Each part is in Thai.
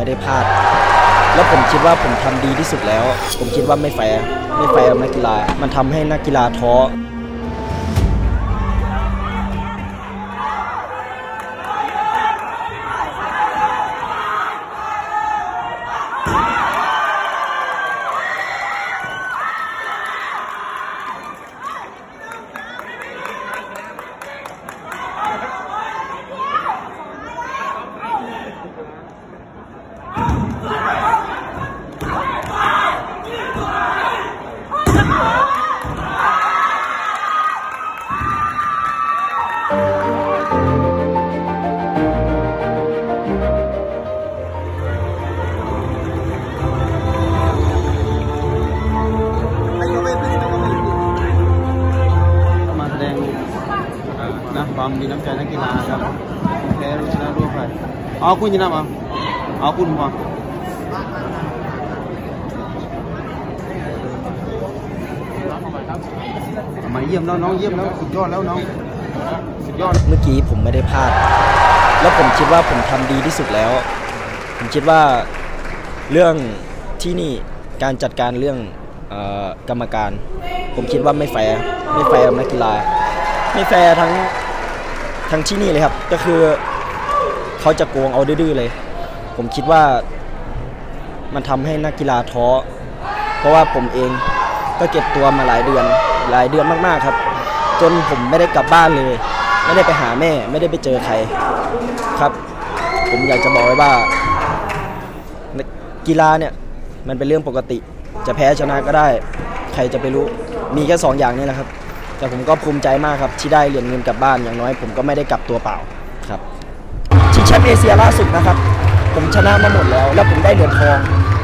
ไม่ได้พลาด แล้วผมคิดว่าผมทำดีที่สุดแล้ว ผมคิดว่าไม่แฟร์ไม่แฟร์นักกีฬา มันทำให้นักกีฬาท้อ ความมีน้ำใจนักกีฬาครับแพ้รือชนะร่วมไปอ๋อคุณชนะมั้งอ๋อคุณพอมาเยี่ยมแล้วน้องเยี่ยมแล้วสุดยอดแล้วน้องสุดยอดเมื่อกี้ผมไม่ได้พลาด แล้วผมคิดว่าผมทำดีที่สุดแล้ว ผมคิดว่าเรื่องที่นี่การจัดการเรื่องออกรรมการ ผมคิดว่าไม่แฟร์ไม่แฟร์นักกีฬา ไม่แฟร์ทั้ง ทั้งที่นี่เลยครับ ก็คือเขาจะโกงเอาดื้อๆเลย ผมคิดว่ามันทำให้นักกีฬาท้อ เพราะว่าผมเองก็เก็บตัวมาหลายเดือนหลายเดือนมากๆครับ จนผมไม่ได้กลับบ้านเลย ไม่ได้ไปหาแม่ ไม่ได้ไปเจอใครครับ ผมอยากจะบอกไว้ว่ากีฬาเนี่ยมันเป็นเรื่องปกติ จะแพ้ชนะก็ได้ ใครจะไปรู้มีแค่สองอย่างนี้แหละครับ แต่ผมก็ภูมิใจมากครับที่ได้เหรียญเงินกลับบ้านอย่างน้อย ผมก็ไม่ได้กลับตัวเปล่าครับชิงแชมป์เอเชียล่าสุดนะครับ ผมชนะมาหมดแล้ว แล้วผมได้เหรียญทอง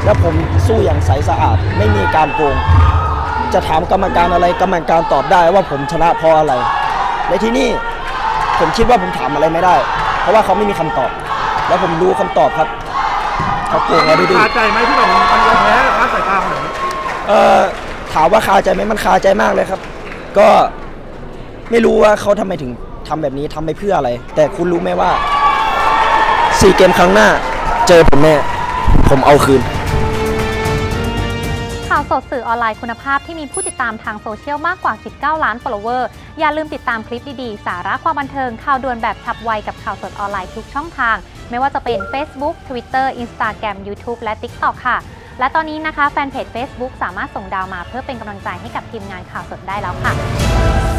แล้วผมสู้อย่างใสสะอาด ไม่มีการโกงจะถามกรรมการอะไรกรรมการตอบได้ว่าผมชนะเพราะอะไรในที่นี่ผมคิดว่าผมถามอะไรไม่ได้ เพราะว่าเขาไม่มีคำตอบ แล้วผมรู้คำตอบครับเขาโกงเราดื้อคาใจไหมที่แบบมันยอมแพ้คาสายตาขนาดนี้ๆเอ่อถามว่าคาใจไหมมันคาใจมากเลยครับ ก็ไม่รู้ว่าเขาทำไมถึงทำแบบนี้ทำไปเพื่ออะไร แต่คุณรู้ไหมว่าซีเกมครั้งหน้า เจอผมแน่ผมเอาคืน ข่าวสดสื่อออนไลน์คุณภาพที่มีผู้ติดตามทางโซเชียลมากกว่า 19 ล้าน follower อย่าลืมติดตามคลิปดีๆ สาระความบันเทิงข่าวด่วนแบบฉับไวกับข่าวสดออนไลน์ทุกช่องทาง ไม่ว่าจะเป็น Facebook Twitter Instagram YouTube และ TikTok ค่ะ และตอนนี้นะคะแฟนเพจ Facebook สามารถส่งดาวมาเพื่อเป็นกำลังใจให้กับทีมงานข่าวสดได้แล้วค่ะ